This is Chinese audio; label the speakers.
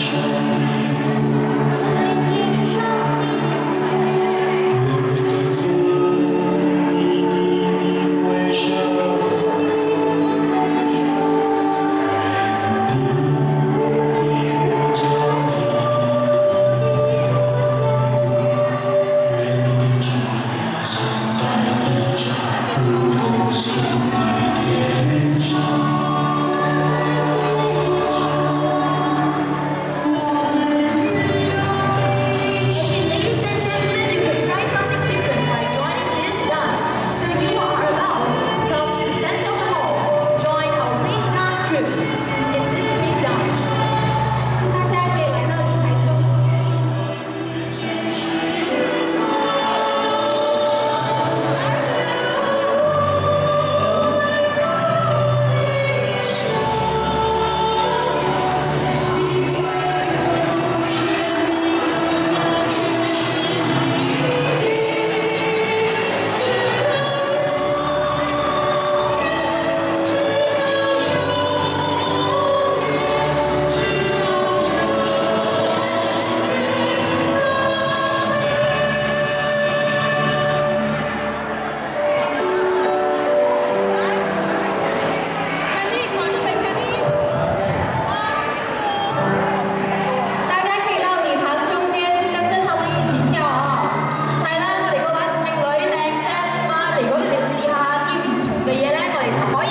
Speaker 1: passion. 就可以。